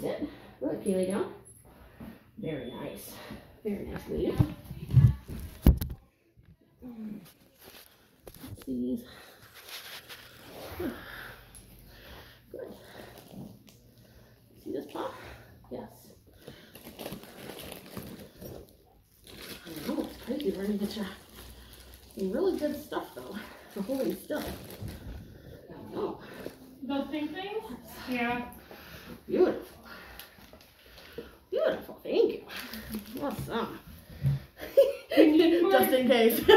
Can you lay down? Very nice. Very nice. Lay These. Good. See this paw? Yes. I know, it's crazy. We're gonna get you some really good stuff though for holding still. I know. Those pink things? Yeah. Beautiful. Thank you. Awesome. You. Just in case.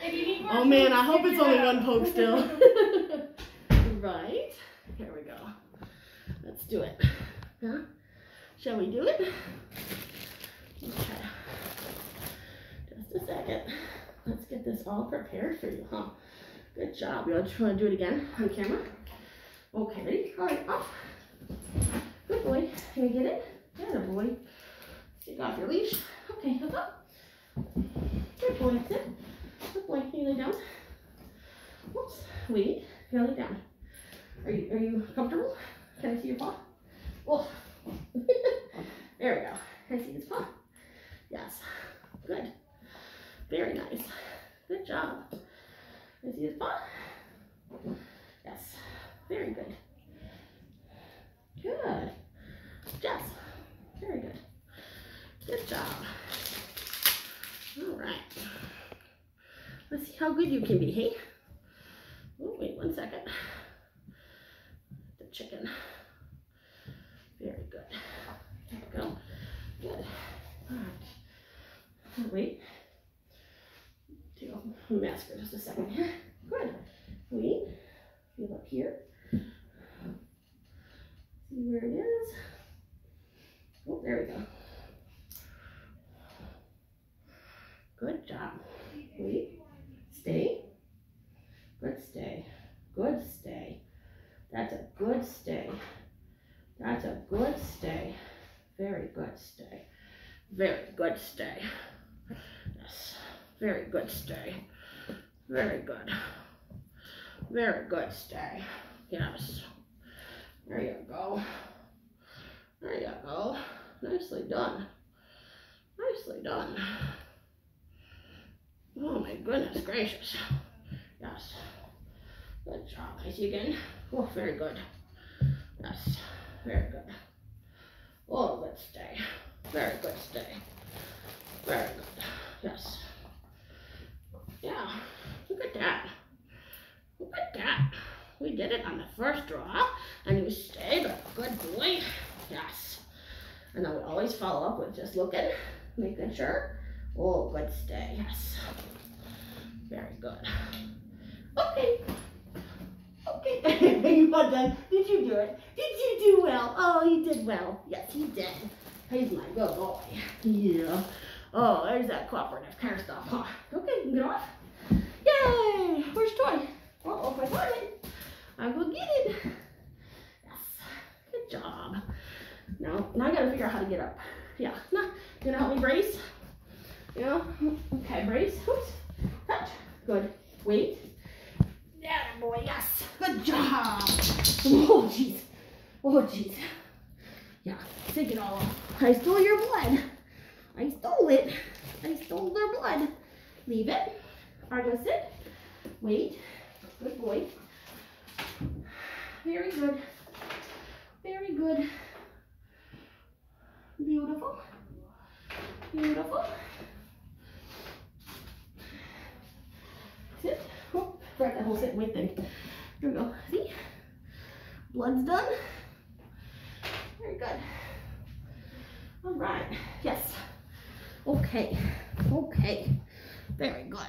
If you need more oh man, I hope it's only one poke still. right. Here we go. Let's do it. Huh? Shall we do it? Okay. Just a second. Let's get this all prepared for you, huh? Good job. You want to do it again on camera? Okay, ready? All right, up. Good boy. Can you get it? Yeah, boy. Take off your leash. Okay, look up. Good boy. Sit. Good boy. You lay down? Whoops. Wait. You lay down? Are you are you comfortable? Can I see your paw? Oh. there we go. Can I see his paw? Yes. Good. Very nice. Good job. Can I see his paw? Yes. Very good. Good. Jess. Very good. Good job. All right. Let's see how good you can be, hey? Oh, wait one second. The chicken. Very good. There we go. Good. All right. Oh, wait. Do a mask for just a second here. Good. Wait. Feel up here. See where it is. Oh, there we go. Good job. Wait. Stay. Good stay. Good stay. That's a good stay. That's a good stay. Very good stay. Very good stay. Yes. Very good stay. Very good. Very good stay. Yes. There you go. There you go. Nicely done. Nicely done. Oh my goodness gracious. Yes. Good job. Again. Oh, very good. Yes. Very good. Oh, good stay. Very good stay. Very good. Yes. Yeah. Look at that. Look at that. We did it on the first draw, and you stayed a good boy. Yes. And then we always follow up with just looking, making sure. Oh, good stay. Yes. Very good. Okay. You done. Did you do it? Did you do well? Oh, you did well. Yes, you did. He's my good boy. Yeah. Oh, there's that cooperative kind of stuff, huh? Okay, get off. Yay! Where's Toy? Uh-oh, if I find it, I will get it. Yes. Good job. Now, now I gotta figure out how to get up. Yeah. Now, you gonna help me brace? Yeah. Okay, brace. Oops. Touch. Good. Wait. Yeah, boy. Yes. Good job. Oh, jeez. Oh, jeez. Yeah. Take it all off. I stole your blood. I stole it. I stole their blood. Leave it. Argos, sit. Wait. Good boy. Very good. Very good. Beautiful. Beautiful. Sit. Forgot that whole and wait thing. Here we go. See? Blood's done. Very good. All right. Yes. Okay. Okay. Very good.